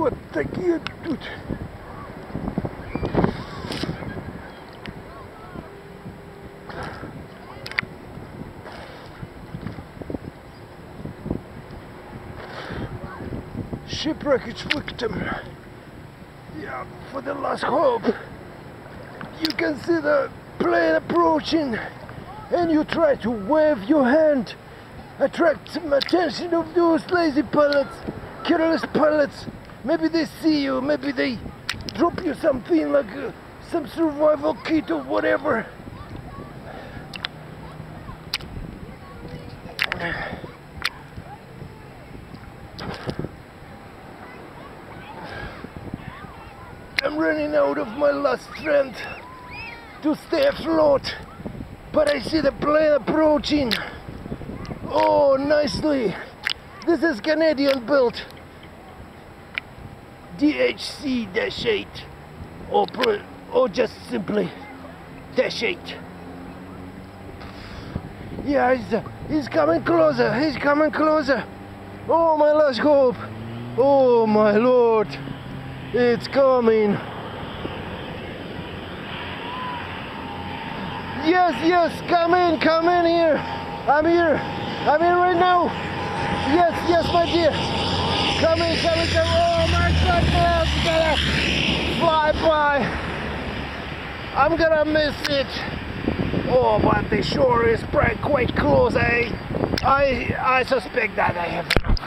вот такие тут. Shipwreckage victim. Yeah, for the last hope. You can see the plane approaching and you try to wave your hand attract some attention of those lazy pilots, careless pilots. Maybe they see you, maybe they drop you something like uh, some survival kit or whatever. I'm running out of my last strength to stay afloat, but I see the plane approaching. Oh, nicely. This is Canadian built. DHC-8 or, or just simply dash 8. Yeah, he's, he's coming closer, he's coming closer. Oh, my last hope. Oh, my lord. It's coming. Yes, yes, come in, come in here. I'm here. I'm here right now. Yes, yes, my dear. Come in, come in, come in. Oh my goodness, gonna fly by. I'm gonna miss it. Oh, but the shore is quite close, eh? I, I suspect that I have enough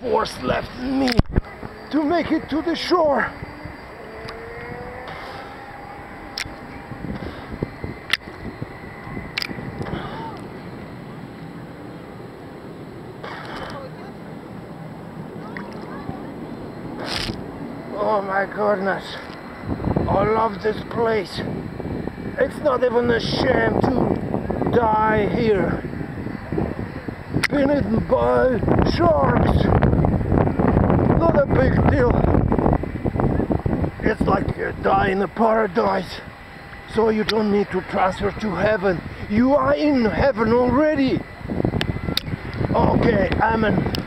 force left in me to make it to the shore. Oh my goodness. I love this place. It's not even a shame to die here. Been eaten by sharks. Not a big deal. It's like you die in a paradise. So you don't need to transfer to heaven. You are in heaven already. Okay, Amen.